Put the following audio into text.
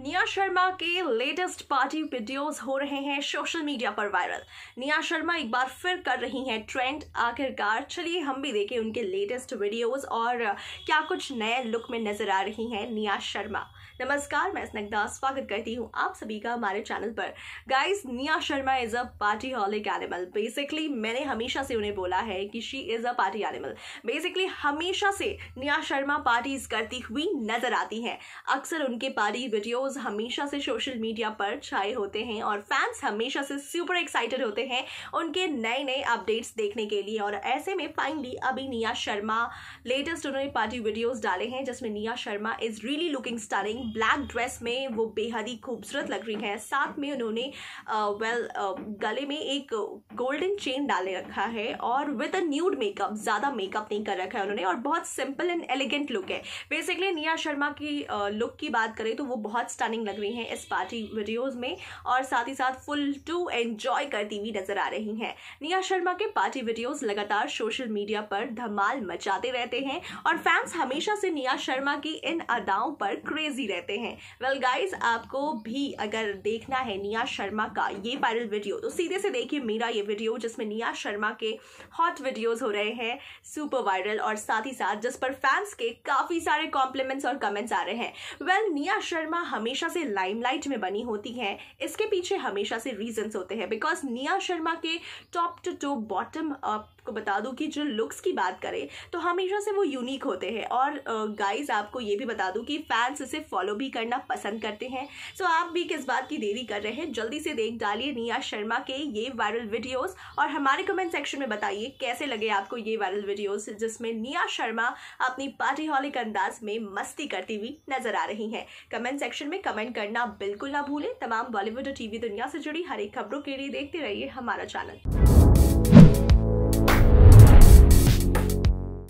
निया शर्मा के latest party videos हो रहे हैं सोशल मीडिया पर वायरल निया शर्मा एक बार फिर कर रही हैं ट्रेंड आखिरकार। चलिए हम भी देखें उनके लेटेस्ट वीडियोस और क्या कुछ नए लुक में नज़र आ रही हैं निया शर्मा। नमस्कार, मैं स्नग्धा, स्वागत करती हूँ आप सभी का हमारे चैनल पर। Guys Nia Sharma is a partyholic animal basically मैंने हमेशा से उन्हें बोला है कि she is a party animal basically हमेशा से निया शर्मा पार्टीज़ करती हुई नज़र आती हैं। अक्सर उनके पार्टी वीडियोज़ वीडियोस हमेशा से सोशल मीडिया पर छाए होते हैं और फैंस हमेशा से सुपर एक्साइटेड होते हैं उनके नए नए अपडेट्स देखने के लिए। और ऐसे में फाइनली अभी निया शर्मा लेटेस्ट उन्होंने पार्टी वीडियोस डाले हैं, जिसमें Nia Sharma is really looking starring black dress में वो बेहद ही खूबसूरत लग रही है। साथ में उन्होंने वेल गले में एक गोल्डन चेन डाले रखा है और विद अ न्यूड मेकअप ज़्यादा मेकअप नहीं कर रखा है उन्होंने और बहुत सिंपल एंड एलिगेंट लुक है। बेसिकली निया शर्मा की लुक की बात करें तो वो बहुत स्टनिंग लग रही हैं इस पार्टी वीडियोस में और साथ ही साथ फुल टू एंजॉय करती हुई नज़र आ रही हैं। निया शर्मा के पार्टी वीडियोस लगातार सोशल मीडिया पर धमाल मचाते रहते हैं और फैंस हमेशा से निया शर्मा की इन अदाओं पर क्रेजी रहते हैं। वेल well गाइस आपको भी अगर देखना है निया शर्मा का ये वायरल वीडियो तो सीधे से देखिए मेरा ये वीडियो जिसमें निया शर्मा के हॉट वीडियोज़ हो रहे हैं सुपर वायरल और साथ ही साथ जिस पर फैंस के काफ़ी सारे कॉम्प्लीमेंट्स और कमेंट्स आ रहे हैं। वेल well, निया शर्मा हमेशा हमेशा से लाइमलाइट में बनी होती हैं। इसके पीछे हमेशा से रीजंस होते हैं। बिकॉज़ निया शर्मा के टॉप टू टू बॉटम आपको बता दूँ कि जो लुक्स की बात करें तो हमेशा से वो यूनिक होते हैं। और गाइस आपको ये भी बता दूँ कि फैंस इसे फॉलो भी करना पसंद करते हैं। सो आप भी किस बात की देरी कर रहे हैं, जल्दी से देख डालिए निया शर्मा के ये वायरल वीडियोस और हमारे कमेंट सेक्शन में बताइए, कैसे लगे आपको ये वायरल वीडियोस जिसमें निया शर्मा अपनी पार्टी हॉलिक अंदाज में मस्ती करती हुई नज़र आ रही हैं। कमेंट सेक्शन में कमेंट करना बिल्कुल ना भूलें। तमाम बॉलीवुड और टीवी दुनिया से जुड़ी हर एक खबरों के लिए देखते रहिए हमारा चैनल।